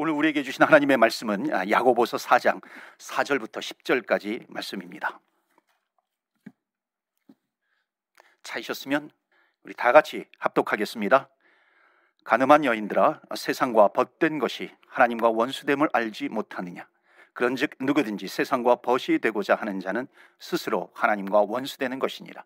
오늘 우리에게 주신 하나님의 말씀은 아, 야고보서 4장 4절부터 10절까지 말씀입니다. 찾으셨으면 우리 다 같이 합독하겠습니다. 가늠한 여인들아 세상과 벗된 것이 하나님과 원수됨을 알지 못하느냐 그런즉 누구든지 세상과 벗이 되고자 하는 자는 스스로 하나님과 원수되는 것이니라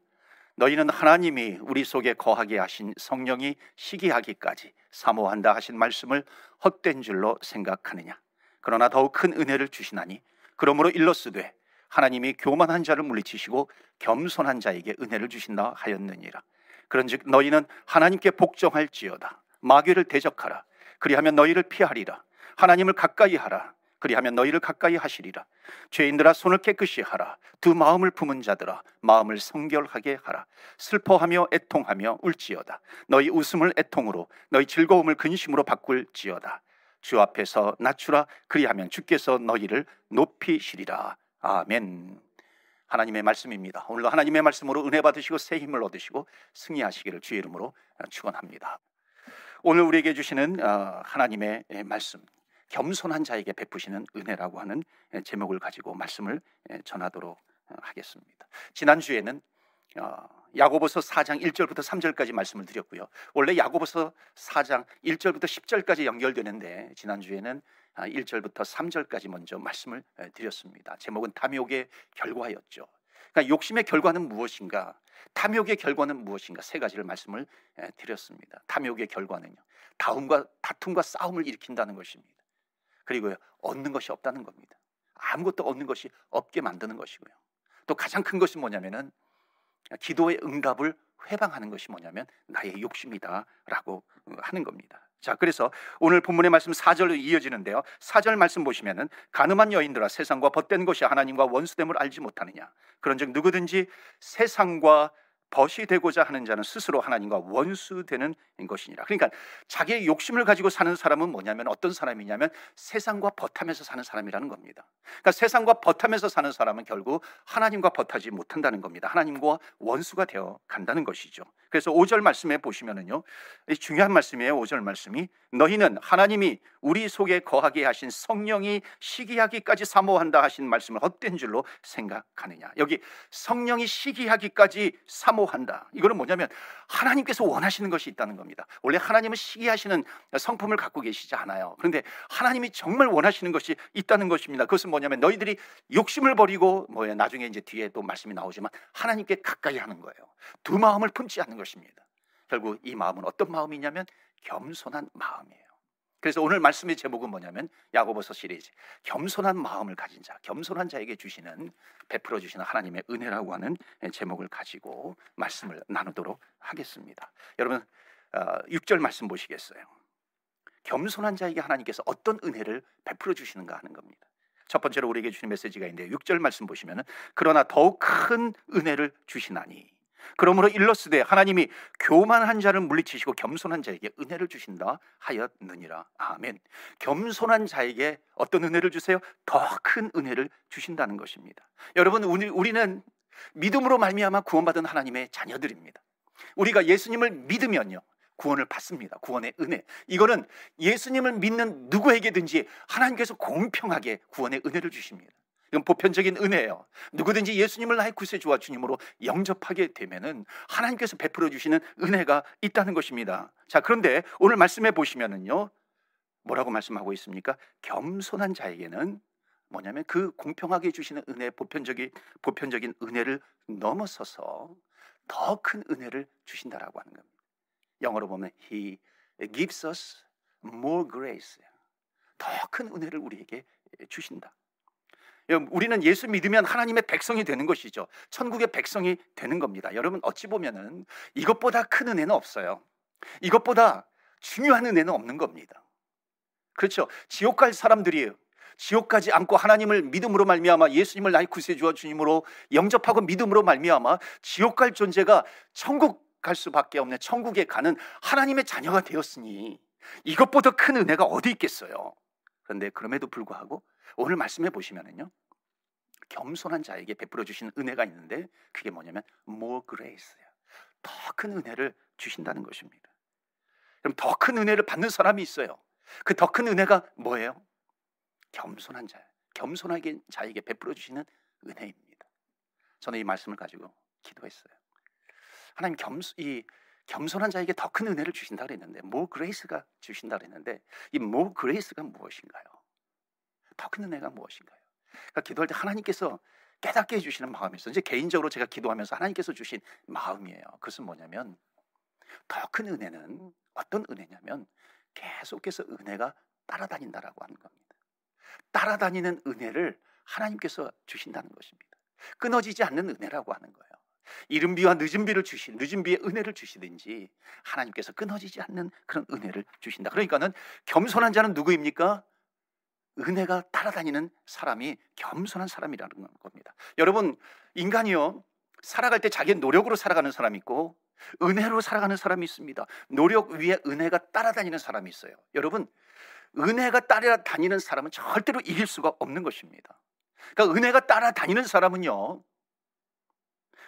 너희는 하나님이 우리 속에 거하게 하신 성령이 시기하기까지 사모한다 하신 말씀을 헛된 줄로 생각하느냐? 그러나 더욱 큰 은혜를 주시나니 그러므로 일러스되 하나님이 교만한 자를 물리치시고 겸손한 자에게 은혜를 주신다 하였느니라. 그런즉 너희는 하나님께 복종할지어다. 마귀를 대적하라. 그리하면 너희를 피하리라. 하나님을 가까이 하라 그리하면 너희를 가까이 하시리라. 죄인들아 손을 깨끗이 하라. 두 마음을 품은 자들아 마음을 성결하게 하라. 슬퍼하며 애통하며 울지어다. 너희 웃음을 애통으로 너희 즐거움을 근심으로 바꿀지어다. 주 앞에서 낮추라. 그리하면 주께서 너희를 높이시리라. 아멘. 하나님의 말씀입니다. 오늘도 하나님의 말씀으로 은혜 받으시고 새 힘을 얻으시고 승리하시기를 주의 이름으로 축원합니다. 오늘 우리에게 주시는 어, 하나님의 말씀 겸손한 자에게 베푸시는 은혜라고 하는 제목을 가지고 말씀을 전하도록 어, 하겠습니다. 지난 주에는 어, 야고보서 4장 1절부터 3절까지 말씀을 드렸고요. 원래 야고보서 4장 1절부터 10절까지 연결되는데 지난 주에는 1절부터 아, 3절까지 먼저 말씀을 드렸습니다. 제목은 탐욕의 결과였죠. 그러니까 욕심의 결과는 무엇인가? 탐욕의 결과는 무엇인가? 세 가지를 말씀을 드렸습니다. 탐욕의 결과는요. 다음과 다툼과 싸움을 일으킨다는 것입니다. 그리고 얻는 것이 없다는 겁니다. 아무것도 얻는 것이 없게 만드는 것이고요. 또 가장 큰 것이 뭐냐면은 기도의 응답을 회방하는 것이 뭐냐면 나의 욕심이다라고 하는 겁니다. 자, 그래서 오늘 본문의 말씀 4절로 이어지는데요. 4절 말씀 보시면은 가늠한 여인들아 세상과 벗된 것이 하나님과 원수됨을 알지 못하느냐. 그런즉 누구든지 세상과 벗이 되고자 하는 자는 스스로 하나님과 원수 되는 것이니라. 그러니까 자기의 욕심을 가지고 사는 사람은 뭐냐면 어떤 사람이냐면 세상과 벗하면서 사는 사람이라는 겁니다. 그러니까 세상과 벗하면서 사는 사람은 결국 하나님과 벗하지 못한다는 겁니다. 하나님과 원수가 되어 간다는 것이죠. 그래서 5절 말씀에 보시면은요. 중요한 말씀이에요. 5절 말씀이 너희는 하나님이 우리 속에 거하게 하신 성령이 시기하기까지 사모한다 하신 말씀을 헛된 줄로 생각하느냐. 여기 성령이 시기하기까지 사모 한다. 이거는 뭐냐면 하나님께서 원하시는 것이 있다는 겁니다. 원래 하나님은 시기하시는 성품을 갖고 계시지 않아요. 그런데 하나님이 정말 원하시는 것이 있다는 것입니다. 그것은 뭐냐면 너희들이 욕심을 버리고 뭐야 나중에 이제 뒤에 또 말씀이 나오지만 하나님께 가까이 하는 거예요. 두 마음을 품지 않는 것입니다. 결국 이 마음은 어떤 마음이냐면 겸손한 마음이에요. 그래서 오늘 말씀의 제목은 뭐냐면 야고보서 시리즈 겸손한 마음을 가진 자, 겸손한 자에게 주시는 베풀어 주시는 하나님의 은혜라고 하는 제목을 가지고 말씀을 나누도록 하겠습니다. 여러분 6절 어, 말씀 보시겠어요? 겸손한 자에게 하나님께서 어떤 은혜를 베풀어 주시는가 하는 겁니다. 첫 번째로 우리에게 주신 메시지가 있는데 6절 말씀 보시면은 그러나 더욱 큰 은혜를 주시나니 그러므로 일러스되 하나님이 교만한 자를 물리치시고 겸손한 자에게 은혜를 주신다 하였느니라. 아멘. 겸손한 자에게 어떤 은혜를 주세요? 더 큰 은혜를 주신다는 것입니다. 여러분 우리, 우리는 믿음으로 말미암아 구원받은 하나님의 자녀들입니다. 우리가 예수님을 믿으면요. 구원을 받습니다. 구원의 은혜. 이거는 예수님을 믿는 누구에게든지 하나님께서 공평하게 구원의 은혜를 주십니다. 이건 보편적인 은혜예요. 누구든지 예수님을 나의 구세주와 주님으로 영접하게 되면은 하나님께서 베풀어 주시는 은혜가 있다는 것입니다. 자, 그런데 오늘 말씀해 보시면은요. 뭐라고 말씀하고 있습니까? 겸손한 자에게는 뭐냐면 그 공평하게 주시는 은혜 보편적인 보편적인 은혜를 넘어서서 더 큰 은혜를 주신다라고 하는 겁니다. 영어로 보면 he gives us more grace. 더 큰 은혜를 우리에게 주신다. 우리는 예수 믿으면 하나님의 백성이 되는 것이죠. 천국의 백성이 되는 겁니다. 여러분 어찌 보면은 이것보다 큰 은혜는 없어요. 이것보다 중요한 은혜는 없는 겁니다. 그렇죠. 지옥 갈 사람들이 지옥 가지 않고 하나님을 믿음으로 말미암아 예수님을 나의 구세주와 주님으로 영접하고 믿음으로 말미암아 지옥 갈 존재가 천국 갈 수밖에 없는 천국에 가는 하나님의 자녀가 되었으니 이것보다 큰 은혜가 어디 있겠어요. 그런데 그럼에도 불구하고 오늘 말씀해 보시면은요. 겸손한 자에게 베풀어 주신 은혜가 있는데 그게 뭐냐면 more grace예요. 더 큰 은혜를 주신다는 것입니다. 그럼 더 큰 은혜를 받는 사람이 있어요. 그 더 큰 은혜가 뭐예요? 겸손한 자, 겸손하게 자에게 베풀어 주시는 은혜입니다. 저는 이 말씀을 가지고 기도했어요. 하나님 겸, 이 겸손한 자에게 더 큰 은혜를 주신다 그랬는데, more grace가 주신다 그랬는데, 이 more grace가 무엇인가요? 더 큰 은혜가 무엇인가요? 그러니까 기도할 때 하나님께서 깨닫게 해주시는 마음이 있어요. 이제 개인적으로 제가 기도하면서 하나님께서 주신 마음이에요. 그것은 뭐냐면 더 큰 은혜는 어떤 은혜냐면 계속해서 은혜가 따라다닌다라고 하는 겁니다. 따라다니는 은혜를 하나님께서 주신다는 것입니다. 끊어지지 않는 은혜라고 하는 거예요. 이른 비와 늦은 비를 주신 늦은 비의 은혜를 주시든지 하나님께서 끊어지지 않는 그런 은혜를 주신다. 그러니까는 겸손한 자는 누구입니까? 은혜가 따라다니는 사람이 겸손한 사람이라는 겁니다. 여러분, 인간이요. 살아갈 때 자기 노력으로 살아가는 사람이 있고 은혜로 살아가는 사람이 있습니다. 노력 위에 은혜가 따라다니는 사람이 있어요. 여러분, 은혜가 따라다니는 사람은 절대로 이길 수가 없는 것입니다. 그러니까 은혜가 따라다니는 사람은요.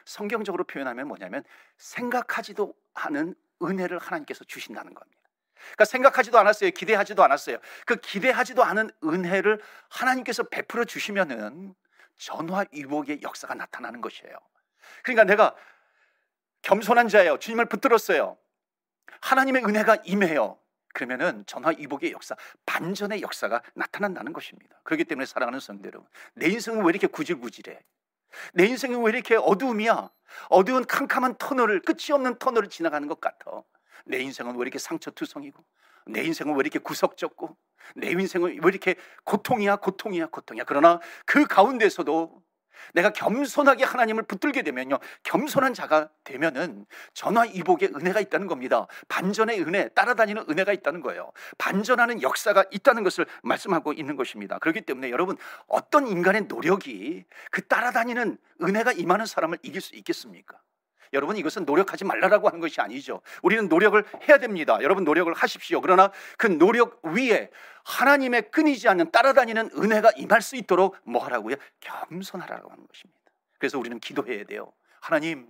성경적으로 표현하면 뭐냐면 생각하지도 않은 은혜를 하나님께서 주신다는 겁니다. 그러니까 생각하지도 않았어요. 기대하지도 않았어요. 그 기대하지도 않은 은혜를 하나님께서 베풀어 주시면은 전화위복의 역사가 나타나는 것이에요. 그러니까 내가 겸손한 자예요. 주님을 붙들었어요. 하나님의 은혜가 임해요. 그러면은 전화위복의 역사, 반전의 역사가 나타난다는 것입니다. 그렇기 때문에 사랑하는 성도 여러분, 내 인생은 왜 이렇게 구질구질해? 내 인생은 왜 이렇게 어두움이야? 어두운 캄캄한 터널을 끝이 없는 터널을 지나가는 것 같아. 내 인생은 왜 이렇게 상처투성이고 내 인생은 왜 이렇게 구석졌고 내 인생은 왜 이렇게 고통이야 고통이야 고통이야. 그러나 그 가운데서도 내가 겸손하게 하나님을 붙들게 되면요 겸손한 자가 되면은 전화이복의 은혜가 있다는 겁니다. 반전의 은혜 따라다니는 은혜가 있다는 거예요. 반전하는 역사가 있다는 것을 말씀하고 있는 것입니다. 그렇기 때문에 여러분 어떤 인간의 노력이 그 따라다니는 은혜가 임하는 사람을 이길 수 있겠습니까? 여러분 이것은 노력하지 말라라고 하는 것이 아니죠. 우리는 노력을 해야 됩니다. 여러분 노력을 하십시오. 그러나 그 노력 위에 하나님의 끊이지 않는 따라다니는 은혜가 임할 수 있도록 뭐 하라고요? 겸손하라고 하는 것입니다. 그래서 우리는 기도해야 돼요. 하나님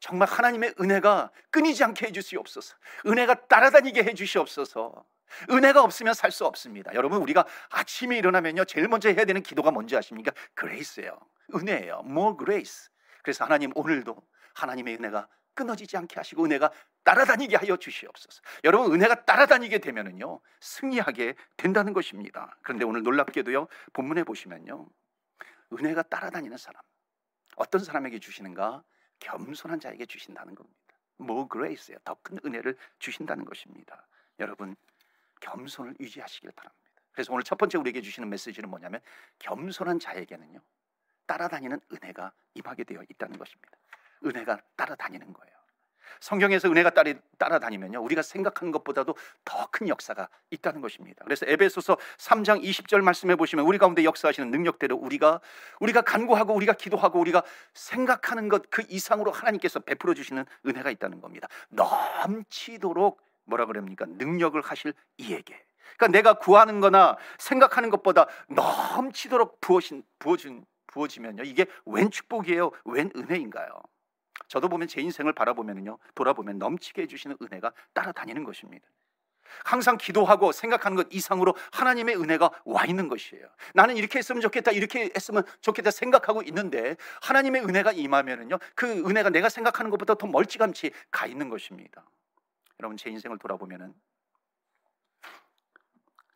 정말 하나님의 은혜가 끊이지 않게 해 주시옵소서. 은혜가 따라다니게 해 주시옵소서. 은혜가 없으면 살 수 없습니다. 여러분 우리가 아침에 일어나면요 제일 먼저 해야 되는 기도가 뭔지 아십니까? 그레이스예요. 은혜예요. more grace. 그래서 하나님 오늘도 하나님의 은혜가 끊어지지 않게 하시고 은혜가 따라다니게 하여 주시옵소서. 여러분 은혜가 따라다니게 되면은요 승리하게 된다는 것입니다. 그런데 오늘 놀랍게도요 본문에 보시면요 은혜가 따라다니는 사람 어떤 사람에게 주시는가 겸손한 자에게 주신다는 겁니다. 뭐 그레이스야 더큰 은혜를 주신다는 것입니다. 여러분 겸손을 유지하시길 바랍니다. 그래서 오늘 첫 번째 우리에게 주시는 메시지는 뭐냐면 겸손한 자에게는요 따라다니는 은혜가 임하게 되어 있다는 것입니다. 은혜가 따라다니는 거예요. 성경에서 은혜가 따라, 다니면요 우리가 생각하는 것보다도 더 큰 역사가 있다는 것입니다. 그래서 에베소서 3장 20절 말씀해 보시면 우리 가운데 역사하시는 능력대로 우리가 우리가 간구하고 우리가 기도하고 우리가 생각하는 것 그 이상으로 하나님께서 베풀어 주시는 은혜가 있다는 겁니다. 넘치도록 뭐라 그럽니까? 능력을 하실 이에게. 그러니까 내가 구하는 거나 생각하는 것보다 넘치도록 부어진 부어진 부어지면요. 이게 웬 축복이에요? 웬 은혜인가요? 저도 보면 제 인생을 바라보면요. 돌아보면 넘치게 해주시는 은혜가 따라다니는 것입니다. 항상 기도하고 생각하는 것 이상으로 하나님의 은혜가 와 있는 것이에요. 나는 이렇게 했으면 좋겠다, 이렇게 했으면 좋겠다 생각하고 있는데 하나님의 은혜가 임하면은요, 그 은혜가 내가 생각하는 것보다 더 멀찌감치 가 있는 것입니다. 여러분 제 인생을 돌아보면은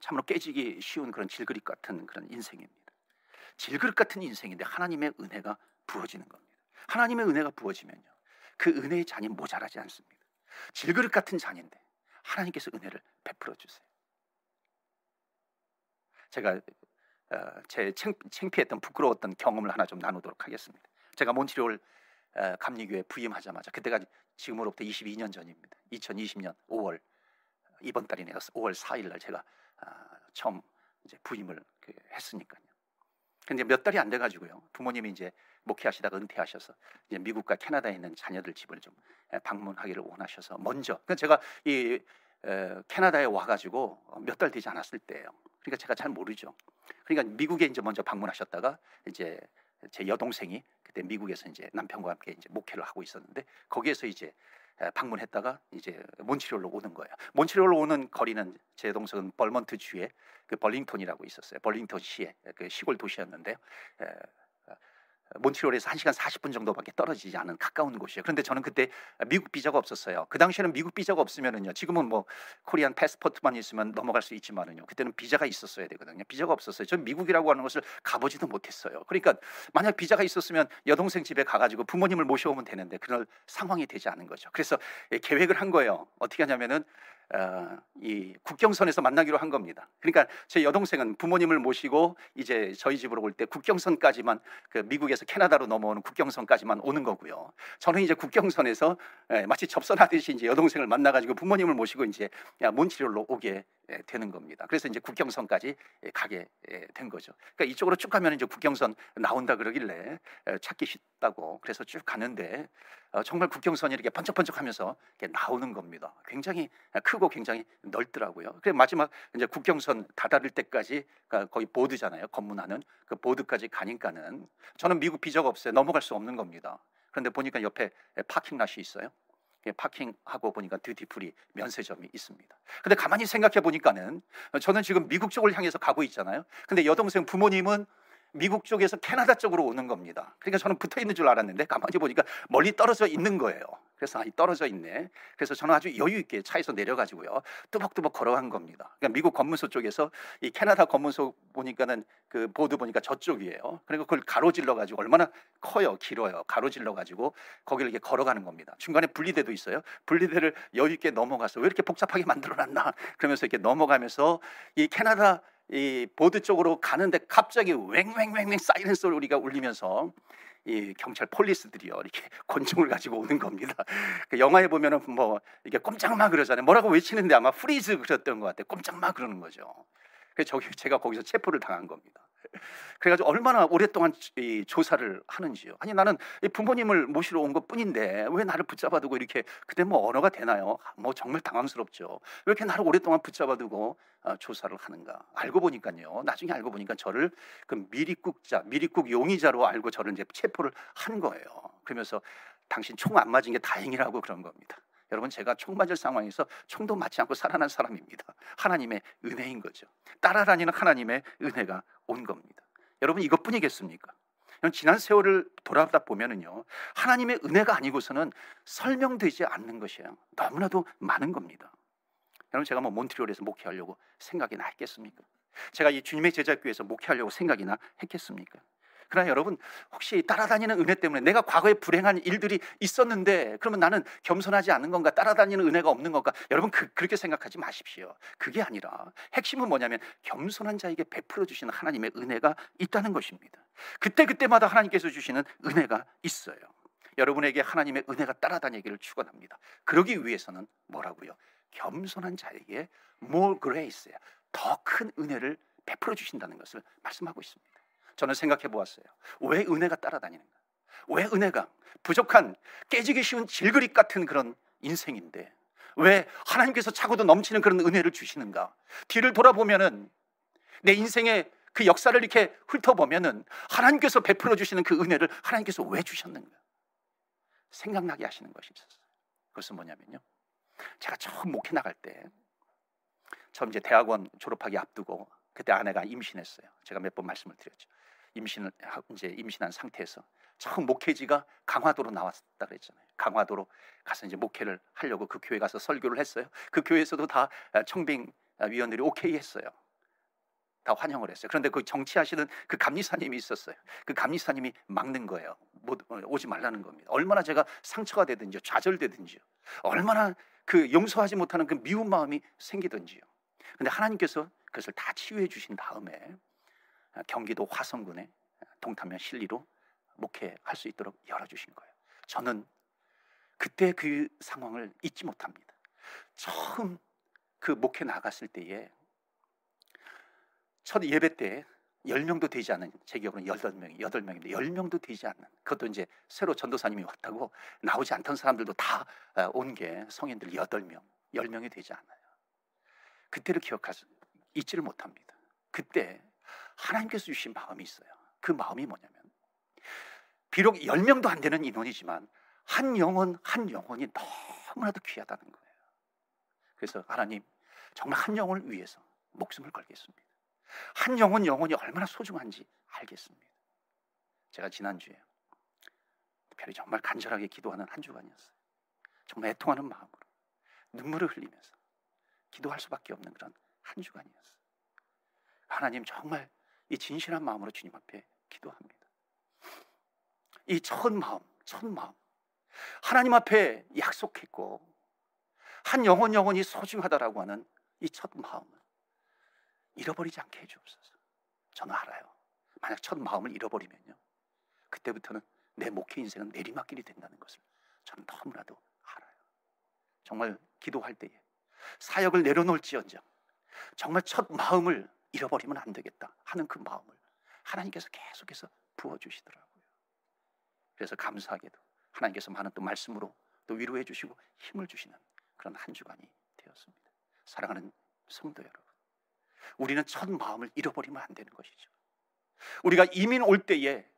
참으로 깨지기 쉬운 그런 질그릇 같은 그런 인생입니다. 질그릇 같은 인생인데 하나님의 은혜가 부어지는 겁니다. 하나님의 은혜가 부어지면요. 그 은혜의 잔이 모자라지 않습니다. 질그릇 같은 잔인데 하나님께서 은혜를 베풀어 주세요. 제가 어, 제 창피했던 부끄러웠던 경험을 하나 좀 나누도록 하겠습니다. 제가 몬트리올 어, 감리교회 부임하자마자 그때가 지금으로부터 22년 전입니다. 2020년 5월 이번 달이네요. 5월 4일 날 제가 아, 처음 이제 부임을 그 했으니까요. 근데 몇 달이 안 돼가지고요. 부모님이 이제 목회하시다가 은퇴하셔서 이제 미국과 캐나다에 있는 자녀들 집을 좀 방문하기를 원하셔서 먼저. 그러니까 제가 이 에, 캐나다에 와가지고 몇 달 되지 않았을 때예요. 그러니까 제가 잘 모르죠. 그러니까 미국에 이제 먼저 방문하셨다가 이제 제 여동생이 그때 미국에서 이제 남편과 함께 이제 목회를 하고 있었는데 거기에서 이제 방문했다가 이제 몬트리올로 오는 거예요. 몬트리올로 오는 거리는 제 동생은 버몬트 주에 그 벌링턴이라고 있었어요. 벌링턴 시의 그 시골 도시였는데요. 몬트리올에서 1시간 40분 정도밖에 떨어지지 않은 가까운 곳이에요. 그런데 저는 그때 미국 비자가 없었어요. 그 당시에는 미국 비자가 없으면은요. 지금은 뭐 Korean passport만 있으면 넘어갈 수 있지만은요. 그때는 비자가 있었어야 되거든요. 비자가 없었어요. 저는 미국이라고 하는 것을 가보지도 못했어요. 그러니까 만약 비자가 있었으면 여동생 집에 가가지고 부모님을 모셔오면 되는데 그럴 상황이 되지 않은 거죠. 그래서 계획을 한 거예요. 어떻게 하냐면은 어, 이 국경선에서 만나기로 한 겁니다. 그러니까 제 여동생은 부모님을 모시고 이제 저희 집으로 올 때 국경선까지만 그 미국에서 캐나다로 넘어오는 국경선까지만 오는 거고요. 저는 이제 국경선에서 예, 마치 접선하듯이 이제 여동생을 만나가지고 부모님을 모시고 이제 몬트리올로 오게 예, 되는 겁니다. 그래서 이제 국경선까지 예, 가게 된 거죠. 그러니까 이쪽으로 쭉 가면 이제 국경선 나온다 그러길래 찾기 쉽다고 그래서 쭉 가는데 어, 정말 국경선이 이렇게 번쩍번쩍하면서 이렇게 나오는 겁니다. 굉장히 크고 굉장히 넓더라고요. 그래 마지막 이제 국경선 다다를 때까지 거의 보드잖아요. 검문하는 그 보드까지 가니까는 저는 미국 비자가 없어요. 넘어갈 수 없는 겁니다. 그런데 보니까 옆에 파킹랏이 있어요. 파킹하고 보니까 듀티프리 면세점이 있습니다. 근데 가만히 생각해 보니까는 저는 지금 미국 쪽을 향해서 가고 있잖아요. 근데 여동생 부모님은 미국 쪽에서 캐나다 쪽으로 오는 겁니다. 그러니까 저는 붙어 있는 줄 알았는데 가만히 보니까 멀리 떨어져 있는 거예요. 그래서 아, 떨어져 있네. 그래서 저는 아주 여유 있게 차에서 내려가지고요. 뚜벅뚜벅 걸어간 겁니다. 그러니까 미국 검문소 쪽에서 이 캐나다 검문소 보니까는 그 보드 보니까 저쪽이에요. 그리고 그걸 가로질러 가지고 얼마나 커요, 길어요. 가로질러 가지고 거기를 이렇게 걸어가는 겁니다. 중간에 분리대도 있어요. 분리대를 여유 있게 넘어가서 왜 이렇게 복잡하게 만들어놨나? 그러면서 이렇게 넘어가면서 이 캐나다 이 border 쪽으로 가는데 갑자기 왱왱왱왱 사이렌 소리가 울리면서 이 경찰 police들이요 이렇게 권총을 가지고 오는 겁니다. 그 영화에 보면은 뭐 이게 꼼짝마 그러잖아요. 뭐라고 외치는데 아마 freeze 그랬던 것 같아요. 꼼짝마 그러는 거죠. 그래서 저기 제가 거기서 체포를 당한 겁니다. 그래가지고 얼마나 오랫동안 이 조사를 하는지요. 아니 나는 부모님을 모시러 온 것뿐인데 왜 나를 붙잡아두고 이렇게 그때 뭐 언어가 되나요? 뭐 정말 당황스럽죠. 왜 이렇게 나를 오랫동안 붙잡아두고 어, 조사를 하는가? 알고 보니까요. 나중에 알고 보니까 저를 그 미리국자, 미리국 용의자로 알고 저를 이제 체포를 한 거예요. 그러면서 당신 총 안 맞은 게 다행이라고 그런 겁니다. 여러분 제가 총 맞을 상황에서 총도 맞지 않고 살아난 사람입니다. 하나님의 은혜인 거죠. 따라다니는 하나님의 은혜가 온 겁니다. 여러분 이것뿐이겠습니까? 지난 세월을 돌아다 보면은요 하나님의 은혜가 아니고서는 설명되지 않는 것이에요. 너무나도 많은 겁니다. 여러분 제가 뭐 몬트리올에서 목회하려고 생각이나 했겠습니까? 제가 이 주님의 제자교회에서 목회하려고 생각이나 했겠습니까? 그러나 여러분 혹시 따라다니는 은혜 때문에 내가 과거에 불행한 일들이 있었는데 그러면 나는 겸손하지 않는 건가? 따라다니는 은혜가 없는 건가? 여러분 그, 그렇게 생각하지 마십시오. 그게 아니라 핵심은 뭐냐면 겸손한 자에게 베풀어 주시는 하나님의 은혜가 있다는 것입니다. 그때 그때마다 하나님께서 주시는 은혜가 있어요. 여러분에게 하나님의 은혜가 따라다니기를 축원합니다. 그러기 위해서는 뭐라고요? 겸손한 자에게 more grace 더큰 은혜를 베풀어 주신다는 것을 말씀하고 있습니다 저는 생각해 보았어요. 왜 은혜가 따라다니는가? 왜 은혜가 부족한 깨지기 쉬운 질그릇 같은 그런 인생인데 왜 하나님께서 차고도 넘치는 그런 은혜를 주시는가? 뒤를 돌아보면은 내 인생의 그 역사를 이렇게 훑어보면은 하나님께서 베풀어 주시는 그 은혜를 하나님께서 왜 주셨는가? 생각나게 하시는 것이 있었어요. 그것은 뭐냐면요. 제가 처음 목회 나갈 때 처음 이제 대학원 졸업하기 앞두고 그때 아내가 임신했어요. 제가 몇 번 말씀을 드렸죠. 임신을 이제 임신한 상태에서 처음 목회지가 강화도로 나왔다 그랬잖아요. 강화도로 가서 이제 목회를 하려고 그 교회 가서 설교를 했어요. 그 교회에서도 다 청빙 위원들이 오케이 했어요. 다 환영을 했어요. 그런데 그 정치하시는 그 감리사님이 있었어요. 그 감리사님이 막는 거예요. 못 오지 말라는 겁니다. 얼마나 제가 상처가 되든지요, 좌절되든지요, 얼마나 그 용서하지 못하는 그 미운 마음이 생기든지요. 근데 하나님께서 그것을 다 치유해 주신 다음에 경기도 화성군에 동탄면 실리로 목회할 수 있도록 열어주신 거예요. 저는 그때 그 상황을 잊지 못합니다. 처음 그 목회 나갔을 때에 첫 예배 때 10명도 되지 않은 제 기억으로는 8명이 8명인데 10명도 되지 않는 그것도 이제 새로 전도사님이 왔다고 나오지 않던 사람들도 다 온 게 성인들 8명 10명이 되지 않아요. 그때를 기억할 수 잊지를 못합니다. 그때 하나님께서 주신 마음이 있어요. 그 마음이 뭐냐면 비록 10명도 안 되는 인원이지만 한 영혼 한 영혼이 너무나도 귀하다는 거예요. 그래서 하나님 정말 한 영혼을 위해서 목숨을 걸겠습니다. 한 영혼 영혼이 얼마나 소중한지 알겠습니다. 제가 지난주에 특별히 정말 간절하게 기도하는 한 주간이었어요. 정말 애통하는 마음으로 눈물을 흘리면서 기도할 수밖에 없는 그런 한 주간이었어요. 하나님 정말 이 진실한 마음으로 주님 앞에 기도합니다. 이 첫 마음, 첫 마음. 하나님 앞에 약속했고 한 영혼 영혼이 소중하다라고 하는 이 첫 마음을 잃어버리지 않게 해주옵소서. 저는 알아요. 만약 첫 마음을 잃어버리면요. 그때부터는 내 목회 인생은 내리막길이 된다는 것을 저는 너무나도 알아요. 정말 기도할 때에 사역을 내려놓을지언정 정말 첫 마음을 잃어버리면 안 되겠다 하는 그 마음을 하나님께서 계속해서 부어주시더라고요. 그래서 감사하게도 하나님께서 많은 또 말씀으로 또 위로해 주시고 힘을 주시는 그런 한 주간이 되었습니다. 사랑하는 성도 여러분, 우리는 첫 마음을 잃어버리면 안 되는 것이죠. 우리가 이민 올 때에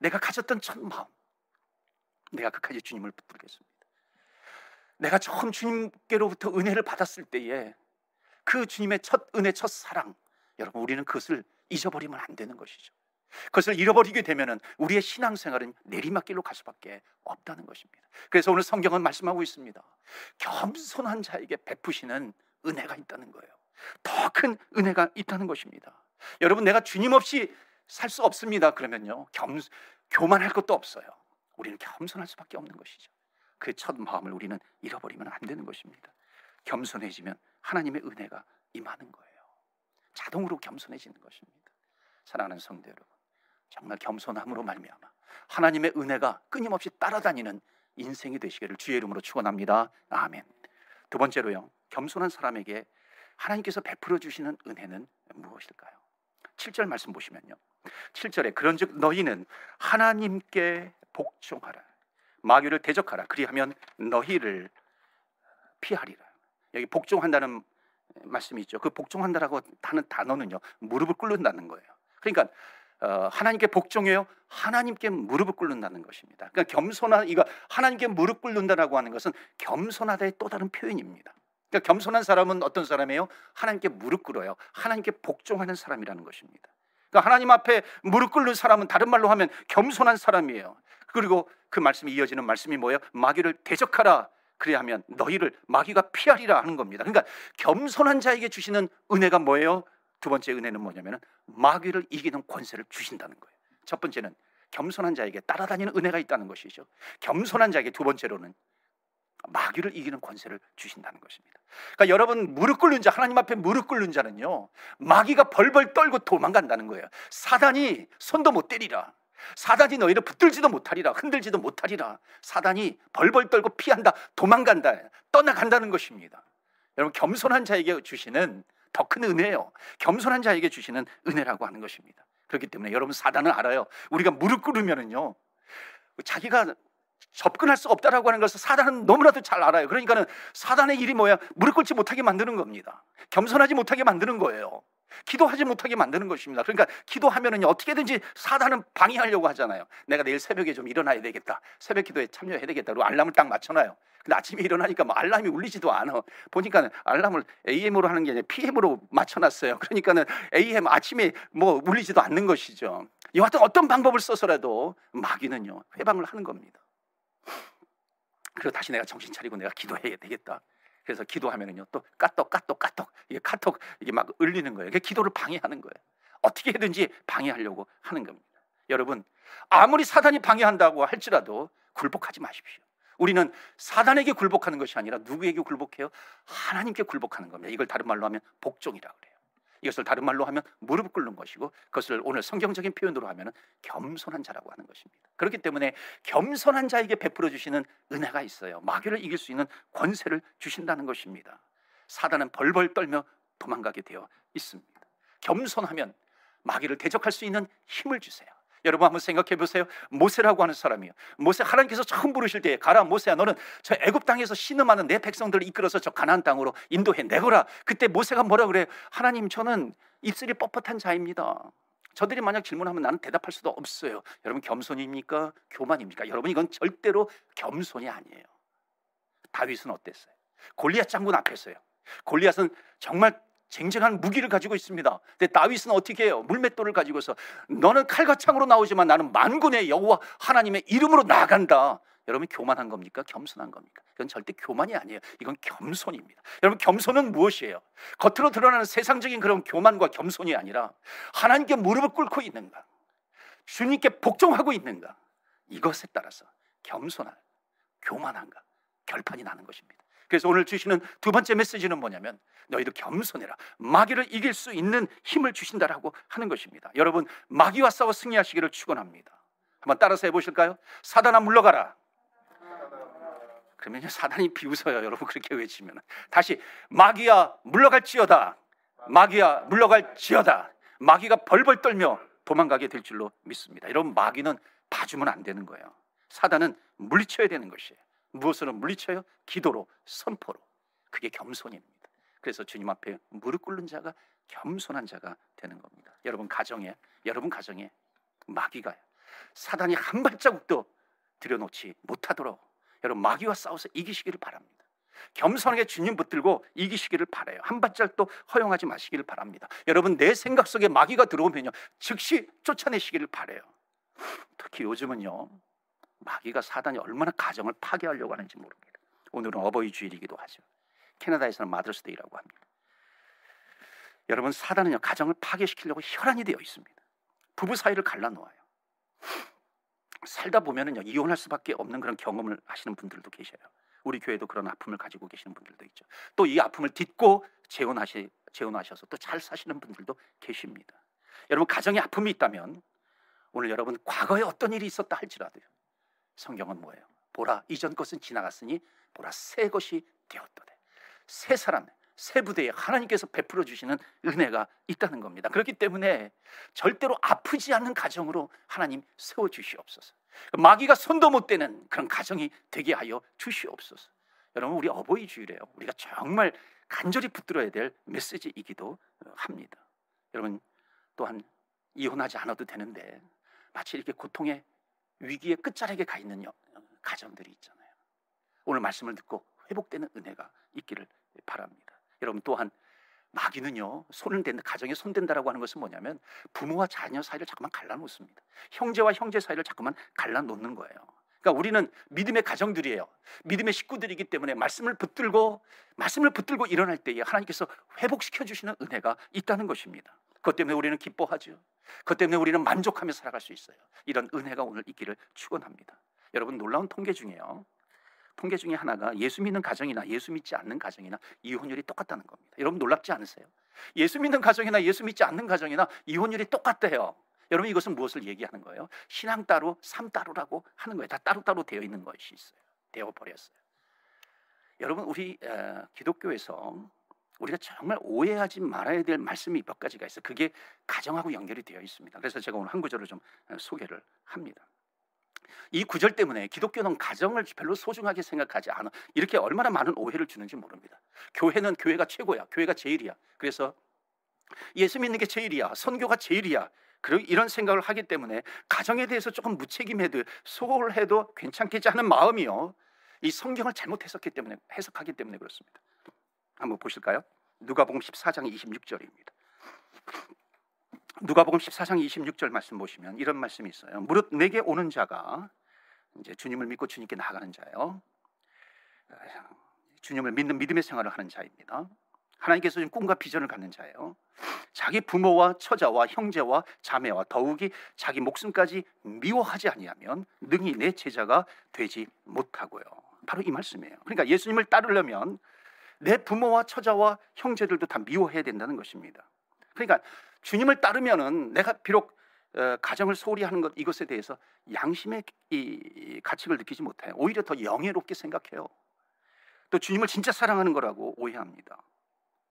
내가 가졌던 첫 마음, 내가 그까지 주님을 붙들겠습니다. 내가 처음 주님께로부터 은혜를 받았을 때에 그 주님의 첫 은혜, 첫 사랑, 여러분 우리는 그것을 잊어버리면 안 되는 것이죠. 그것을 잃어버리게 되면 우리의 신앙생활은 내리막길로 갈 수밖에 없다는 것입니다. 그래서 오늘 성경은 말씀하고 있습니다. 겸손한 자에게 베푸시는 은혜가 있다는 거예요. 더 큰 은혜가 있다는 것입니다. 여러분 내가 주님 없이 살 수 없습니다. 그러면요 겸 교만할 것도 없어요. 우리는 겸손할 수밖에 없는 것이죠. 그 첫 마음을 우리는 잃어버리면 안 되는 것입니다. 겸손해지면 하나님의 은혜가 임하는 거예요. 자동으로 겸손해지는 것입니다. 사랑하는 성도 여러분, 정말 겸손함으로 말미암아 하나님의 은혜가 끊임없이 따라다니는 인생이 되시기를 주의 이름으로 축원합니다. 아멘. 두 번째로요. 겸손한 사람에게 하나님께서 베풀어 주시는 은혜는 무엇일까요? 7절 말씀 보시면요. 7절에 그런즉 너희는 하나님께 복종하라. 마귀를 대적하라. 그리하면 너희를 피하리라. 여기 복종한다는 말씀이 있죠. 그 복종한다라고 하는 단어는요. 무릎을 꿇는다는 거예요. 그러니까 어, 하나님께 복종해요. 하나님께 무릎을 꿇는다는 것입니다. 그러니까 겸손한 이거 하나님께 무릎 꿇는다라고 하는 것은 겸손하다의 또 다른 표현입니다. 그러니까 겸손한 사람은 어떤 사람이에요? 하나님께 무릎 꿇어요. 하나님께 복종하는 사람이라는 것입니다. 그러니까 하나님 앞에 무릎 꿇는 사람은 다른 말로 하면 겸손한 사람이에요. 그리고 그 말씀이 이어지는 말씀이 뭐예요? 마귀를 대적하라. 그래야하면 너희를 마귀가 피하리라 하는 겁니다. 그러니까 겸손한 자에게 주시는 은혜가 뭐예요? 두 번째 은혜는 뭐냐면 마귀를 이기는 권세를 주신다는 거예요. 첫 번째는 겸손한 자에게 따라다니는 은혜가 있다는 것이죠. 겸손한 자에게 두 번째로는 마귀를 이기는 권세를 주신다는 것입니다. 그러니까 여러분 무릎 꿇는 자 하나님 앞에 무릎 꿇는 자는요 마귀가 벌벌 떨고 도망간다는 거예요. 사단이 손도 못 때리라. 사단이 너희를 붙들지도 못하리라 흔들지도 못하리라. 사단이 벌벌 떨고 피한다 도망간다 떠나간다는 것입니다. 여러분 겸손한 자에게 주시는 더 큰 은혜예요. 겸손한 자에게 주시는 은혜라고 하는 것입니다. 그렇기 때문에 여러분 사단은 알아요. 우리가 무릎 꿇으면은요 자기가 접근할 수 없다라고 하는 것을 사단은 너무나도 잘 알아요. 그러니까는 사단의 일이 뭐야? 무릎 꿇지 못하게 만드는 겁니다. 겸손하지 못하게 만드는 거예요. 기도하지 못하게 만드는 것입니다. 그러니까 기도하면은 어떻게든지 사단은 방해하려고 하잖아요. 내가 내일 새벽에 좀 일어나야 되겠다. 새벽 기도에 참여해야 되겠다. 그리고 알람을 딱 맞춰놔요. 근데 아침에 일어나니까 뭐 알람이 울리지도 않아. 보니까 알람을 AM으로 하는 게 아니라 PM으로 맞춰놨어요. 그러니까는 AM 아침에 뭐 울리지도 않는 것이죠. 여하튼 어떤 방법을 써서라도 마귀는요 회방을 하는 겁니다. 그리고 다시 내가 정신 차리고 내가 기도해야 되겠다. 그래서 기도하면은요 또 까똑 까똑 까똑 이게 카톡 이게 막 울리는 거예요. 그 기도를 방해하는 거예요. 어떻게 해든지 방해하려고 하는 겁니다. 여러분 아무리 사단이 방해한다고 할지라도 굴복하지 마십시오. 우리는 사단에게 굴복하는 것이 아니라 누구에게 굴복해요? 하나님께 굴복하는 겁니다. 이걸 다른 말로 하면 복종이라 그래요. 이것을 다른 말로 하면 무릎 꿇는 것이고 그것을 오늘 성경적인 표현으로 하면 겸손한 자라고 하는 것입니다. 그렇기 때문에 겸손한 자에게 베풀어 주시는 은혜가 있어요. 마귀를 이길 수 있는 권세를 주신다는 것입니다. 사단은 벌벌 떨며 도망가게 되어 있습니다. 겸손하면 마귀를 대적할 수 있는 힘을 주세요. 여러분 한번 생각해 보세요. 모세라고 하는 사람이요. 모세 하나님께서 처음 부르실 때 가라 모세야 너는 저 애굽 땅에서 신음하는 내 백성들을 이끌어서 저 가나안 땅으로 인도해 내거라. 그때 모세가 뭐라 그래? 하나님 저는 입술이 뻣뻣한 자입니다. 저들이 만약 질문하면 나는 대답할 수도 없어요. 여러분 겸손입니까? 교만입니까? 여러분 이건 절대로 겸손이 아니에요. 다윗은 어땠어요? 골리앗 장군 앞에서요. 골리앗은 정말 쟁쟁한 무기를 가지고 있습니다. 근데 다윗은 어떻게 해요? 물맷돌을 가지고서 너는 칼과 창으로 나오지만 나는 만군의 여호와 하나님의 이름으로 나간다. 여러분 교만한 겁니까? 겸손한 겁니까? 이건 절대 교만이 아니에요. 이건 겸손입니다. 여러분 겸손은 무엇이에요? 겉으로 드러나는 세상적인 그런 교만과 겸손이 아니라 하나님께 무릎을 꿇고 있는가? 주님께 복종하고 있는가? 이것에 따라서 겸손한 교만한가 결판이 나는 것입니다. 그래서 오늘 주시는 두 번째 메시지는 뭐냐면 너희도 겸손해라. 마귀를 이길 수 있는 힘을 주신다라고 하는 것입니다. 여러분 마귀와 싸워 승리하시기를 축원합니다. 한번 따라서 해보실까요? 사단아 물러가라. 그러면 사단이 비웃어요. 여러분 그렇게 외치면 다시 마귀야 물러갈지어다. 마귀야 물러갈지어다. 마귀가 벌벌 떨며 도망가게 될 줄로 믿습니다. 여러분 마귀는 봐주면 안 되는 거예요. 사단은 물리쳐야 되는 것이에요. 무엇으로 물리쳐요? 기도로, 선포로. 그게 겸손입니다. 그래서 주님 앞에 무릎 꿇는 자가 겸손한 자가 되는 겁니다. 여러분 가정에, 여러분 가정에 마귀가 사단이 한 발자국도 들여놓지 못하도록 여러분 마귀와 싸워서 이기시기를 바랍니다. 겸손하게 주님 붙들고 이기시기를 바라요. 한 발짝도 허용하지 마시기를 바랍니다. 여러분 내 생각 속에 마귀가 들어오면요 즉시 쫓아내시기를 바래요. 특히 요즘은요 마귀가 사단이 얼마나 가정을 파괴하려고 하는지 모릅니다. 오늘은 어버이 주일이기도 하죠. 캐나다에서는 마더스데이라고 합니다. 여러분 사단은요 가정을 파괴시키려고 혈안이 되어 있습니다. 부부 사이를 갈라놓아요. 살다 보면은요 이혼할 수밖에 없는 그런 경험을 하시는 분들도 계셔요. 우리 교회도 그런 아픔을 가지고 계시는 분들도 있죠. 또 이 아픔을 딛고 재혼하시 재혼하셔서 또 잘 사시는 분들도 계십니다. 여러분 가정에 아픔이 있다면 오늘 여러분 과거에 어떤 일이 있었다 할지라도요. 성경은 뭐예요? 보라 이전 것은 지나갔으니 보라 새 것이 되었도돼. 새 사람, 새 부대에 하나님께서 베풀어 주시는 은혜가 있다는 겁니다. 그렇기 때문에 절대로 아프지 않는 가정으로 하나님 세워 주시옵소서. 마귀가 손도 못 대는 그런 가정이 되게 하여 주시옵소서. 여러분 우리 어버이 주일에요. 우리가 정말 간절히 붙들어야 될 메시지이기도 합니다. 여러분 또한 이혼하지 않아도 되는데 마치 이렇게 고통의 위기의 끝자락에 가 있는 가정들이 있잖아요. 오늘 말씀을 듣고 회복되는 은혜가 있기를 바랍니다. 여러분 또한 마귀는요 손을 댄다 가정에 손댄다라고 하는 것은 뭐냐면 부모와 자녀 사이를 자꾸만 갈라놓습니다. 형제와 형제 사이를 자꾸만 갈라놓는 거예요. 그러니까 우리는 믿음의 가정들이에요. 믿음의 식구들이기 때문에 말씀을 붙들고 말씀을 붙들고 일어날 때에 하나님께서 회복시켜 주시는 은혜가 있다는 것입니다. 그것 때문에 우리는 기뻐하죠. 그것 때문에 우리는 만족하며 살아갈 수 있어요. 이런 은혜가 오늘 있기를 축원합니다. 여러분 놀라운 통계 중에요. 통계 중에 하나가 예수 믿는 가정이나 예수 믿지 않는 가정이나 이혼율이 똑같다는 겁니다. 여러분 놀랍지 않으세요? 예수 믿는 가정이나 예수 믿지 않는 가정이나 이혼율이 똑같대요. 여러분 이것은 무엇을 얘기하는 거예요? 신앙 따로, 삶 따로라고 하는 거예요. 다 따로따로 되어 있는 것이 있어요. 되어 버렸어요. 여러분 우리 어, 기독교에서 우리가 정말 오해하지 말아야 될 말씀이 몇 가지가 있어요. 그게 가정하고 연결이 되어 있습니다. 그래서 제가 오늘 한 구절을 좀 어, 소개를 합니다. 이 구절 때문에 기독교는 가정을 별로 소중하게 생각하지 않아. 이렇게 얼마나 많은 오해를 주는지 모릅니다. 교회는 교회가 최고야. 교회가 제일이야. 그래서 예수 믿는 게 제일이야. 선교가 제일이야. 그런 이런 생각을 하기 때문에 가정에 대해서 조금 무책임해도 소홀해도 괜찮겠지 하는 마음이요. 이 성경을 잘못 해석했기 때문에 해석하기 때문에 그렇습니다. 한번 보실까요? 누가복음 14장 26절입니다. 누가복음 14장 26절 말씀 보시면 이런 말씀이 있어요. 무릇 내게 오는 자가 이제 주님을 믿고 주님께 나가는 자예요. 주님을 믿는 믿음의 생활을 하는 자입니다. 하나님께서 준 꿈과 비전을 갖는 자예요. 자기 부모와 처자와 형제와 자매와 더욱이 자기 목숨까지 미워하지 아니하면 능히 내 제자가 되지 못하고요. 바로 이 말씀이에요. 그러니까 예수님을 따르려면 내 부모와 처자와 형제들도 다 미워해야 된다는 것입니다. 그러니까 주님을 따르면은 내가 비록 어, 가정을 소홀히 하는 것 이것에 대해서 양심의 이 가치를 느끼지 못해요. 오히려 더 영예롭게 생각해요. 또 주님을 진짜 사랑하는 거라고 오해합니다.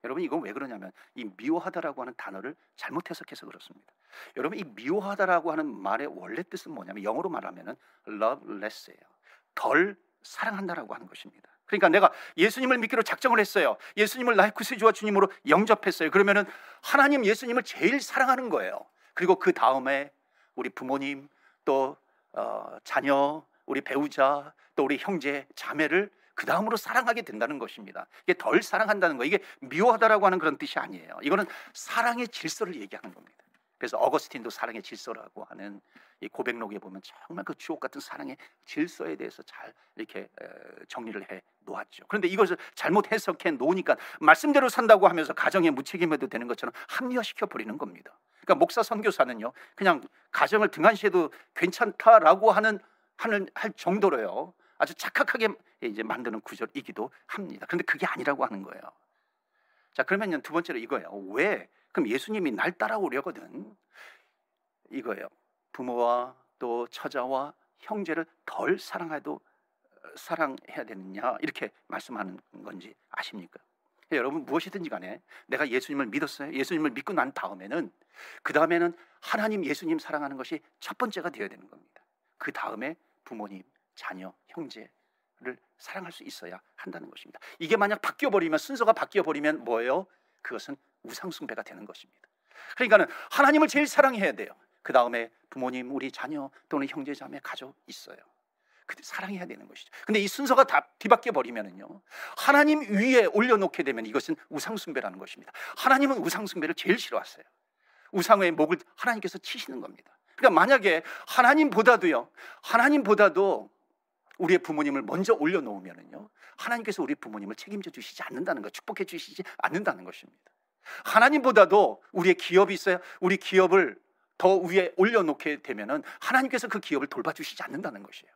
여러분 이건 왜 그러냐면 이 미워하다라고 하는 단어를 잘못 해석해서 그렇습니다. 여러분 이 미워하다라고 하는 말의 원래 뜻은 뭐냐면 영어로 말하면은 love less예요. 덜 사랑한다라고 하는 것입니다. 그러니까 내가 예수님을 믿기로 작정을 했어요. 예수님을 나의 구세주와 주님으로 영접했어요. 그러면은 하나님 예수님을 제일 사랑하는 거예요. 그리고 그 다음에 우리 부모님 또 어, 자녀, 우리 배우자, 또 우리 형제, 자매를 그 다음으로 사랑하게 된다는 것입니다. 이게 덜 사랑한다는 거, 이게 미워하다라고 하는 그런 뜻이 아니에요. 이거는 사랑의 질서를 얘기하는 겁니다. 그래서 어거스틴도 사랑의 질서라고 하는 이 고백록에 보면 정말 그 주옥 같은 사랑의 질서에 대해서 잘 이렇게 정리를 해 놓았죠. 그런데 이것을 잘못 해석해 놓으니까 말씀대로 산다고 하면서 가정에 무책임해도 되는 것처럼 합리화시켜 버리는 겁니다. 그러니까 목사 선교사는요, 그냥 가정을 등한시해도 괜찮다라고 하는 하는 할 정도로요. 아주 착각하게 이제 만드는 구절이기도 합니다. 그런데 그게 아니라고 하는 거예요. 자, 그러면 두 번째로 이거예요. 왜? 그럼 예수님이 날 따라오려거든. 이거예요. 부모와 또 처자와 형제를 덜 사랑해도 어, 사랑해야 되느냐 이렇게 말씀하는 건지 아십니까? 여러분 무엇이든지 간에 내가 예수님을 믿었어요. 예수님을 믿고 난 다음에는 그 다음에는 하나님 예수님 사랑하는 것이 첫 번째가 되어야 되는 겁니다. 그 다음에 부모님, 자녀, 형제를 사랑할 수 있어야 한다는 것입니다. 이게 만약 바뀌어 버리면 순서가 바뀌어 버리면 뭐예요? 그것은 우상숭배가 되는 것입니다. 그러니까는 하나님을 제일 사랑해야 돼요. 그 다음에 부모님, 우리 자녀 또는 형제 자매 가족 있어요. 그때 사랑해야 되는 것이죠. 근데 이 순서가 다 뒤바뀌어 버리면은요. 하나님 위에 올려놓게 되면 이것은 우상숭배라는 것입니다. 하나님은 우상숭배를 제일 싫어하세요. 우상의 목을 하나님께서 치시는 겁니다. 그러니까 만약에 하나님보다도요. 하나님보다도 우리의 부모님을 먼저 올려놓으면은요. 하나님께서 우리 부모님을 책임져 주시지 않는다는 것, 축복해 주시지 않는다는 것입니다. 하나님보다도 우리의 기업이 있어요. 우리 기업을 더 위에 올려놓게 되면은 하나님께서 그 기업을 돌봐주시지 않는다는 것이에요.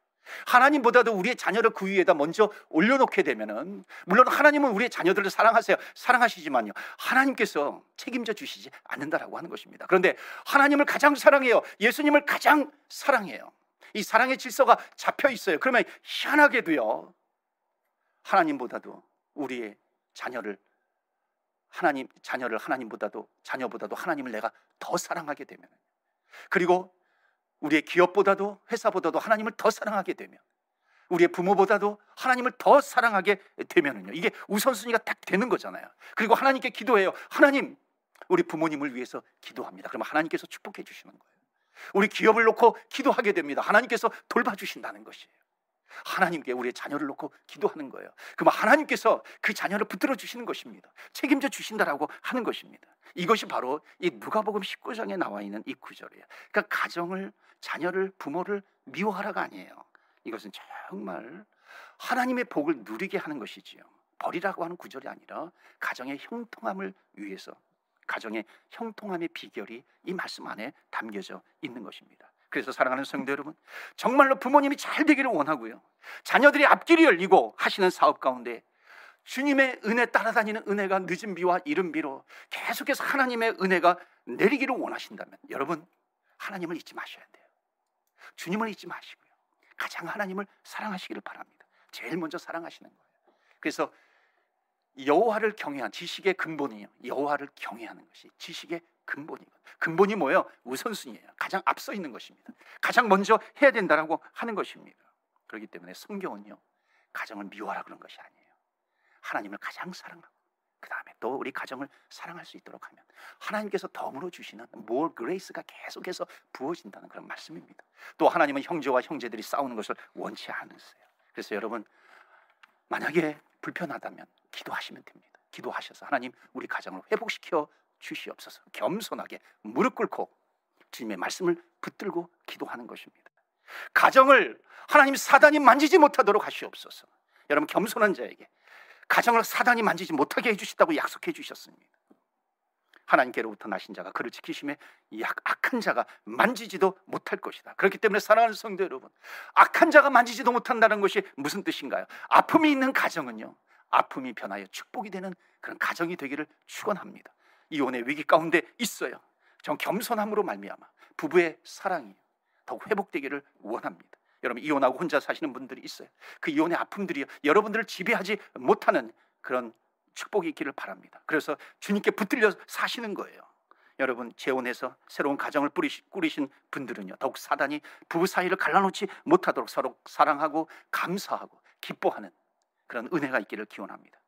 하나님보다도 우리의 자녀를 그 위에다 먼저 올려놓게 되면은 물론 하나님은 우리의 자녀들을 사랑하세요. 사랑하시지만요. 하나님께서 책임져 주시지 않는다라고 하는 것입니다. 그런데 하나님을 가장 사랑해요. 예수님을 가장 사랑해요. 이 사랑의 질서가 잡혀 있어요. 그러면 희한하게도요. 하나님보다도 우리의 자녀를 하나님 자녀를 하나님보다도 자녀보다도 하나님을 내가 더 사랑하게 되면 그리고 우리의 기업보다도 회사보다도 하나님을 더 사랑하게 되면 우리의 부모보다도 하나님을 더 사랑하게 되면은요. 이게 우선순위가 딱 되는 거잖아요. 그리고 하나님께 기도해요. 하나님, 우리 부모님을 위해서 기도합니다. 그러면 하나님께서 축복해 주시는 거예요. 우리 기업을 놓고 기도하게 됩니다. 하나님께서 돌봐주신다는 것이에요. 하나님께 우리의 자녀를 놓고 기도하는 거예요. 그럼 하나님께서 그 자녀를 붙들어 주시는 것입니다. 책임져 주신다라고 하는 것입니다. 이것이 바로 이 누가복음 19장에 나와 있는 이 구절이에요. 그러니까 가정을 자녀를 부모를 미워하라가 아니에요. 이것은 정말 하나님의 복을 누리게 하는 것이지요. 버리라고 하는 구절이 아니라 가정의 형통함을 위해서 가정의 형통함의 비결이 이 말씀 안에 담겨져 있는 것입니다. 그래서 사랑하는 성도 여러분, 정말로 부모님이 잘 되기를 원하고요. 자녀들이 앞길이 열리고 하시는 사업 가운데 주님의 은혜 따라다니는 은혜가 늦은 비와 이른 비로 계속해서 하나님의 은혜가 내리기를 원하신다면 여러분 하나님을 잊지 마셔야 돼요. 주님을 잊지 마시고요. 가장 하나님을 사랑하시기를 바랍니다. 제일 먼저 사랑하시는 거예요. 그래서 여호와를 경외한 지식의 근본이요. 여호와를 경외하는 것이 지식의 근본이거 근본이 뭐예요? 우선순위예요. 가장 앞서 있는 것입니다. 가장 먼저 해야 된다라고 하는 것입니다. 그렇기 때문에 성경은요. 가정을 미워하라 그런 것이 아니에요. 하나님을 가장 사랑하고 그 다음에 또 우리 가정을 사랑할 수 있도록 하면 하나님께서 덤으로 주시는 more grace가 계속해서 부어진다는 그런 말씀입니다. 또 하나님은 형제와 형제들이 싸우는 것을 원치 않으세요. 그래서 여러분 만약에 불편하다면 기도하시면 됩니다. 기도하셔서 하나님 우리 가정을 회복시켜 주시옵소서. 겸손하게 무릎 꿇고 주님의 말씀을 붙들고 기도하는 것입니다. 가정을 하나님 사단이 만지지 못하도록 하시옵소서. 여러분 겸손한 자에게 가정을 사단이 만지지 못하게 해주시다고 약속해 주셨습니다. 하나님께로부터 나신 자가 그를 지키심에 약 악한 자가 만지지도 못할 것이다. 그렇기 때문에 사랑하는 성도 여러분, 악한 자가 만지지도 못한다는 것이 무슨 뜻인가요? 아픔이 있는 가정은요, 아픔이 변하여 축복이 되는 그런 가정이 되기를 축원합니다. 이혼의 위기 가운데 있어요. 전 겸손함으로 말미암아 부부의 사랑이 더욱 회복되기를 원합니다. 여러분 이혼하고 혼자 사시는 분들이 있어요. 그 이혼의 아픔들이 여러분들을 지배하지 못하는 그런 축복이 있기를 바랍니다. 그래서 주님께 붙들려 사시는 거예요. 여러분 재혼해서 새로운 가정을 꾸리신 분들은요 더욱 사단이 부부 사이를 갈라놓지 못하도록 서로 사랑하고 감사하고 기뻐하는 그런 은혜가 있기를 기원합니다.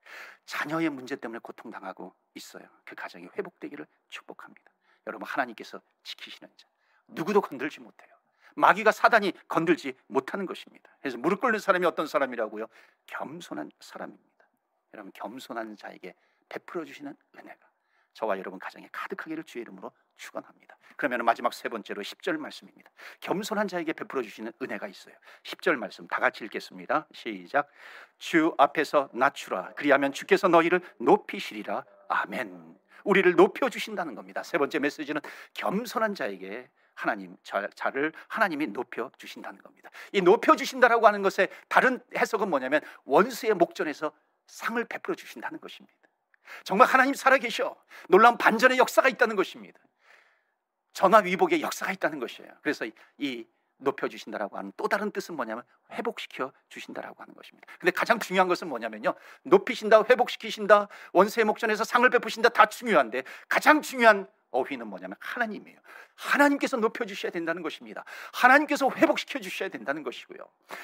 자녀의 문제 때문에 고통당하고 있어요. 그 가정이 회복되기를 축복합니다. 여러분 하나님께서 지키시는 자 누구도 건들지 못해요. 마귀가 사단이 건들지 못하는 것입니다. 그래서 무릎 꿇는 사람이 어떤 사람이라고요? 겸손한 사람입니다. 여러분 겸손한 자에게 베풀어 주시는 은혜가 저와 여러분 가정에 가득하기를 주의 이름으로 축원합니다. 그러면 마지막 세 번째로 10절 말씀입니다. 겸손한 자에게 베풀어 주시는 은혜가 있어요. 10절 말씀 다 같이 읽겠습니다. 시작. 주 앞에서 낮추라. 그리하면 주께서 너희를 높이시리라. 아멘. 우리를 높여 주신다는 겁니다. 세 번째 메시지는 겸손한 자에게 하나님 자 를 하나님이 높여 주신다는 겁니다. 이 높여 주신다라고 하는 것의 다른 해석은 뭐냐면 원수의 목전에서 상을 베풀어 주신다는 것입니다. 정말 하나님 살아계셔. 놀라운 반전의 역사가 있다는 것입니다. 전화 위복의 역사가 있다는 것이에요. 그래서 이 높여주신다라고 하는 또 다른 뜻은 뭐냐면 회복시켜 주신다라고 하는 것입니다. 근데 가장 중요한 것은 뭐냐면요. 높이신다, 회복시키신다, 원수의 목전에서 상을 베푸신다 다 중요한데 가장 중요한 어휘는 뭐냐면 하나님이에요. 하나님께서 높여 주셔야 된다는 것입니다. 하나님께서 회복시켜 주셔야 된다는 것이고요.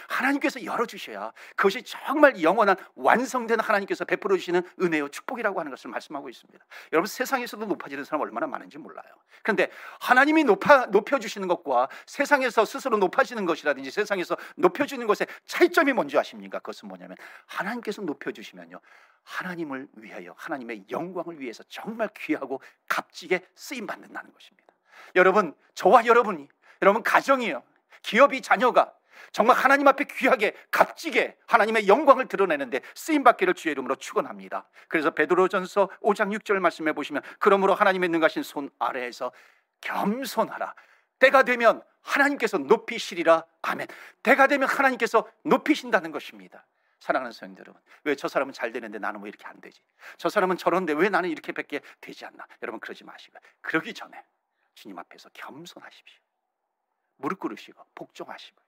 하나님께서 열어 주셔야 그것이 정말 영원한 완성된 하나님께서 베풀어 주시는 은혜요 축복이라고 하는 것을 말씀하고 있습니다. 여러분 세상에서도 높아지는 사람 얼마나 많은지 몰라요. 그런데 하나님이 높아, 높여 주시는 것과 세상에서 스스로 높아지는 것이라든지 세상에서 높여 주는 것의 차이점이 뭔지 아십니까? 그것은 뭐냐면 하나님께서 높여 주시면요. 하나님을 위하여 하나님의 영광을 위해서 정말 귀하고 값지게 쓰임 받는다는 것입니다. 여러분, 저와 여러분이 여러분 가정이요. 기업이 자녀가 정말 하나님 앞에 귀하게 값지게 하나님의 영광을 드러내는데 쓰임 받기를 주의 이름으로 축원합니다. 그래서 베드로전서 5장 6절 말씀해 보시면 그러므로 하나님의 능하신 손 아래에서 겸손하라. 때가 되면 하나님께서 높이시리라. 아멘. 때가 되면 하나님께서 높이신다는 것입니다. 사랑하는 성도 여러분, 왜 저 사람은 잘 되는데 나는 왜 이렇게 안 되지? 저 사람은 저런데 왜 나는 이렇게밖에 되지 않나? 여러분 그러지 마시고 그러기 전에 주님 앞에서 겸손하십시오. 무릎 꿇으시고 복종하시고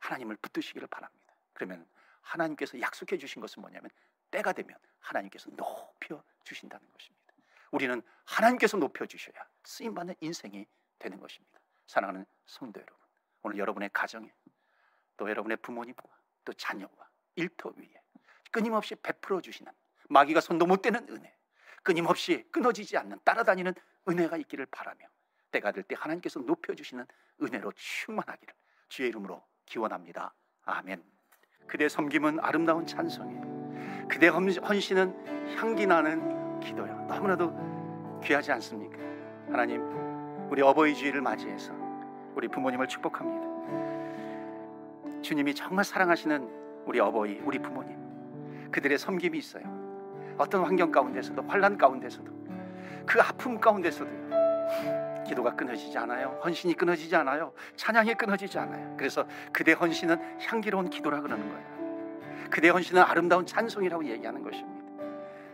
하나님을 붙드시기를 바랍니다. 그러면 하나님께서 약속해 주신 것은 뭐냐면 때가 되면 하나님께서 높여 주신다는 것입니다. 우리는 하나님께서 높여 주셔야 쓰임 받는 인생이 되는 것입니다. 사랑하는 성도 여러분, 오늘 여러분의 가정에 또 여러분의 부모님과 또 자녀와 일터 위에 끊임없이 베풀어 주시는 마귀가 손도 못 대는 은혜, 끊임없이 끊어지지 않는 따라다니는 은혜가 있기를 바라며 때가 될 때 하나님께서 높여 주시는 은혜로 충만하기를 주의 이름으로 기원합니다. 아멘. 그대 섬김은 아름다운 찬송이에요. 그대 헌신은 향기 나는 기도요. 너무나도 귀하지 않습니까? 하나님, 우리 어버이 주일을 맞이해서 우리 부모님을 축복합니다. 주님이 정말 사랑하시는 우리 어버이, 우리 부모님, 그들의 섬김이 있어요. 어떤 환경 가운데서도 환란 가운데서도 그 아픔 가운데서도 기도가 끊어지지 않아요. 헌신이 끊어지지 않아요. 찬양이 끊어지지 않아요. 그래서 그대 헌신은 향기로운 기도라 그러는 거예요. 그대 헌신은 아름다운 찬송이라고 얘기하는 것입니다.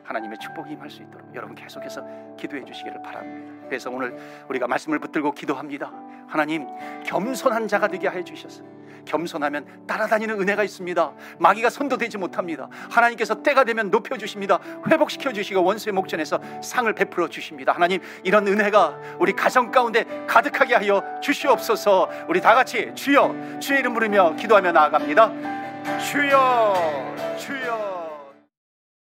하나님의 축복이 임할 수 있도록 여러분 계속해서 기도해 주시기를 바랍니다. 그래서 오늘 우리가 말씀을 붙들고 기도합니다. 하나님 겸손한 자가 되게 해 주셔서 겸손하면 따라다니는 은혜가 있습니다. 마귀가 손도 대지 못합니다. 하나님께서 때가 되면 높여 주십니다. 회복시켜 주시고 원수의 목전에서 상을 베풀어 주십니다. 하나님 이런 은혜가 우리 가정 가운데 가득하게 하여 주시옵소서. 우리 다 같이 주여 주의 이름 부르며 기도하며 나아갑니다. 주여 주여